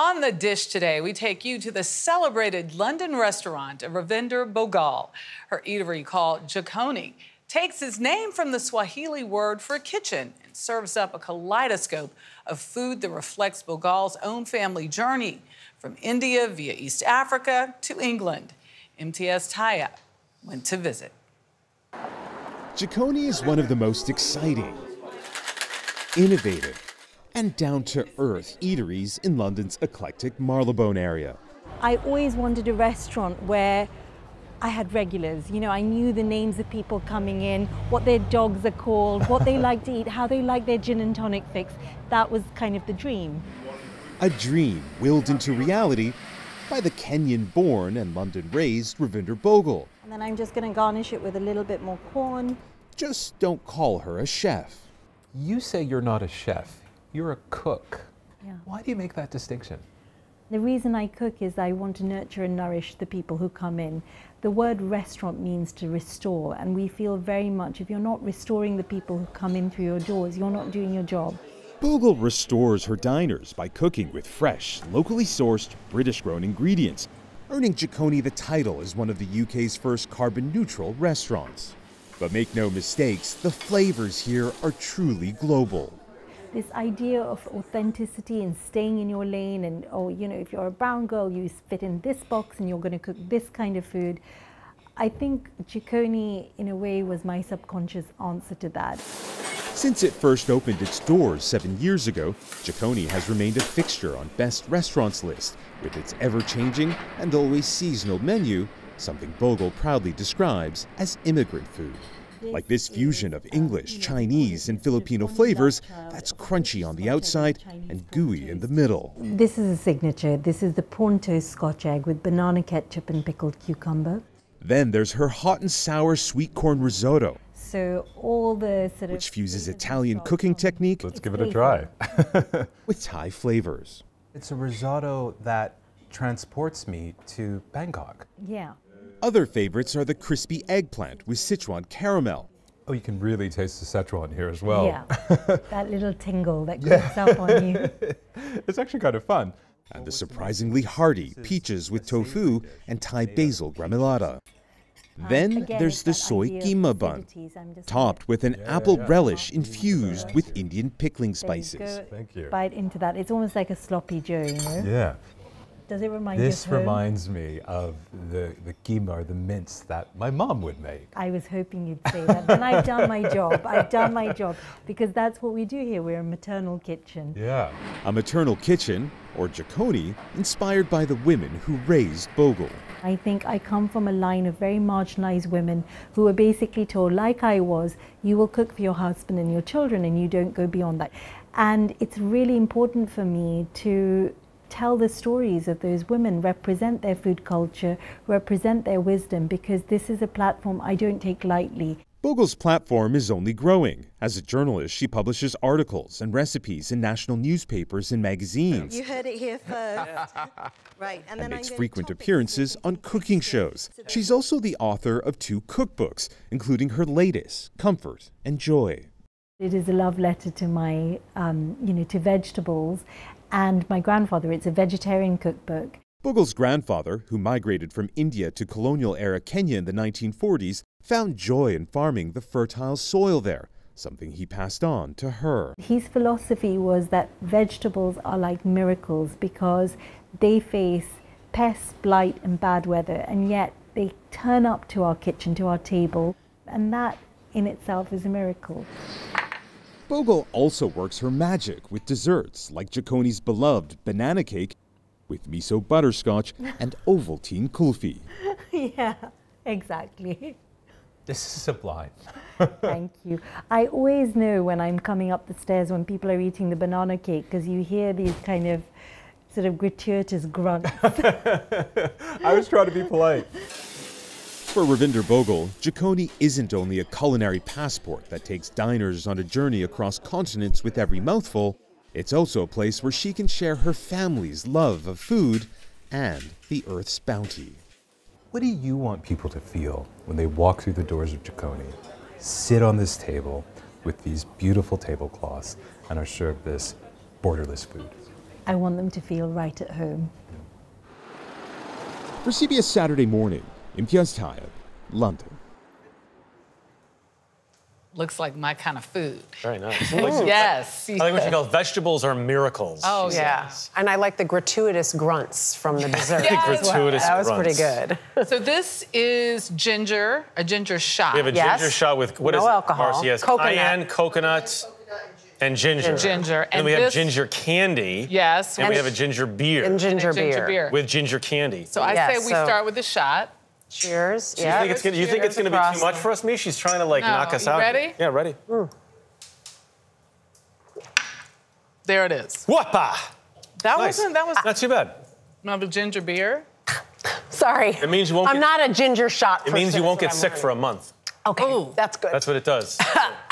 On the dish today, we take you to the celebrated London restaurant of Ravinder Bhogal. Her eatery called Jikoni takes its name from the Swahili word for kitchen and serves up a kaleidoscope of food that reflects Bhogal's own family journey from India via East Africa to England. Imtiaz Tyab went to visit. Jikoni is one of the most exciting, innovative, and down to earth eateries in London's eclectic Marylebone area. I always wanted a restaurant where I had regulars. You know, I knew the names of people coming in, what their dogs are called, what they like to eat, how they like their gin and tonic fix. That was kind of the dream. A dream willed into reality by the Kenyan born and London raised Ravinder Bhogal. And then I'm just going to garnish it with a little bit more corn. Just don't call her a chef. You say you're not a chef, you're a cook. Yeah. Why do you make that distinction? The reason I cook is I want to nurture and nourish the people who come in. The word restaurant means to restore, and we feel very much if you're not restoring the people who come in through your doors, you're not doing your job. Bhogal restores her diners by cooking with fresh, locally sourced, British grown ingredients, earning Jikoni the title as one of the UK's first carbon neutral restaurants. But make no mistakes, the flavors here are truly global this idea of authenticity and staying in your lane and oh you know if you're a brown girl you fit in this box and you're going to cook this kind of food. I think Jikoni in a way was my subconscious answer to that. Since it first opened its doors seven years ago, Jikoni has remained a fixture on Best Restaurants list, with its ever-changing and always seasonal menu, something Bhogal proudly describes as immigrant food like this fusion of English, Chinese, and Filipino flavors that's crunchy on the outside and gooey in the middle. This is a signature. This is the prawn toast scotch egg with banana ketchup and pickled cucumber. Then there's her hot and sour sweet corn risotto. So all the sort of which fuses Italian cooking technique. Let's give it a try. with Thai flavors. It's a risotto that transports me to Bangkok. Yeah. Other favorites are the crispy eggplant with Sichuan caramel. Oh, you can really taste the Sichuan here as well. Yeah, that little tingle that creeps yeah. up on you. it's actually kind of fun. And the surprisingly hearty peaches with tofu and Thai basil gremolata. Um, then again, there's the soy keema bun, topped with an yeah, apple yeah. relish infused with Indian pickling spices. Thank you. Bite into that. It's almost like a sloppy joe, you know? Yeah. Does it remind this you of reminds me of the, the keema or the mince that my mom would make. I was hoping you'd say that. and I've done my job. I've done my job because that's what we do here. We're a maternal kitchen. Yeah. A maternal kitchen, or Jikoni, inspired by the women who raised Bhogal. I think I come from a line of very marginalized women who were basically told, like I was, you will cook for your husband and your children and you don't go beyond that. And it's really important for me to tell the stories of those women, represent their food culture, represent their wisdom, because this is a platform I don't take lightly. Bhogal's platform is only growing. As a journalist, she publishes articles and recipes in national newspapers and magazines. You heard it here first. right. And, and makes frequent appearances on cooking shows. She's also the author of two cookbooks, including her latest, Comfort and Joy. It is a love letter to my, um, you know, to vegetables and my grandfather. It's a vegetarian cookbook. Bhogal's grandfather, who migrated from India to colonial era Kenya in the 1940s, found joy in farming the fertile soil there, something he passed on to her. His philosophy was that vegetables are like miracles because they face pests, blight, and bad weather, and yet they turn up to our kitchen, to our table, and that in itself is a miracle. Bhogal also works her magic with desserts like Jikoni's beloved banana cake with miso butterscotch and Ovaltine kulfi. Yeah, exactly. This is sublime. Thank you. I always know when I'm coming up the stairs when people are eating the banana cake because you hear these kind of sort of gratuitous grunts. I was trying to be polite. For Ravinder Bhogal, Jikoni isn't only a culinary passport that takes diners on a journey across continents with every mouthful, it's also a place where she can share her family's love of food and the Earth's bounty. What do you want people to feel when they walk through the doors of Jikoni, sit on this table with these beautiful tablecloths, and are served this borderless food? I want them to feel right at home. For CBS Saturday Morning, Imtiaz Tyab, London. Looks like my kind of food. Very nice. Yes. I like what she calls vegetables are miracles. Oh, she yeah. says. And I like the gratuitous grunts from the dessert. Yes. as well. Gratuitous That was pretty good. So this is ginger, a ginger shot. We have a Yes. ginger shot with what is No it, alcohol. Marcy? Yes, Coconut. cayenne, coconut, and ginger. Ginger. And, And we have this- ginger candy. Yes. And we have a ginger beer. And ginger, ginger beer. beer. with ginger candy. So I Yes, say we so- start with the shot. Cheers. you yeah. think it's gonna, you think it's gonna be too much for us, me? She's trying to like No, knock us you out. ready? Yeah, ready. Mm. There it is. Whoppa! That Nice. wasn't. That was Not too bad. another ginger beer. Sorry. It means you won't I'm get- not a ginger shot. It means you won't get sick for a month. Okay, Ooh. that's good. That's what it does.